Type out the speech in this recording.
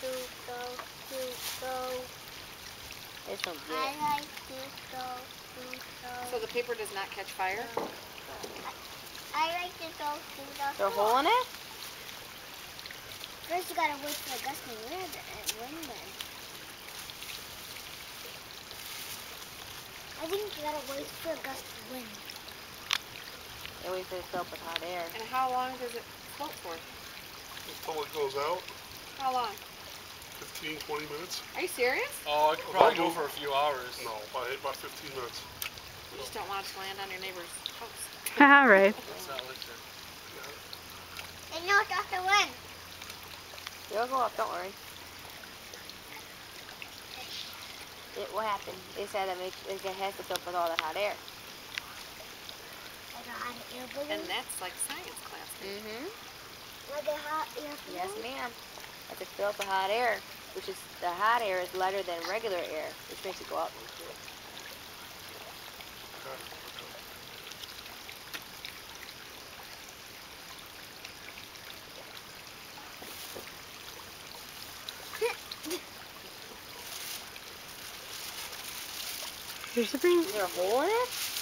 to go, to go. It's so good. I like to go, to go. So the paper does not catch fire? I like to go to the Is there a hole in it? First you gotta wait for a gust of wind and wind then. I think you gotta wait for a gust of wind. It always says fill up with hot air. And how long does it float for? Until it goes out, How long? 15, 20 minutes? Are you serious? Oh, I could probably go for a few hours. No, about, about 15 minutes. You just don't want it to land on your neighbor's house. All right. It's not like that. And no gust of wind. It'll go up, don't worry. It will happen. They said that makes, it has to fill up with all that hot air. Like a hot air balloon. And that's like science class. Mm-hmm. Like a hot air balloon. Yes, ma'am. Has to fill up with hot air, which is, the hot air is lighter than regular air, which makes it go up. Here's the thing. Is there a hole in it?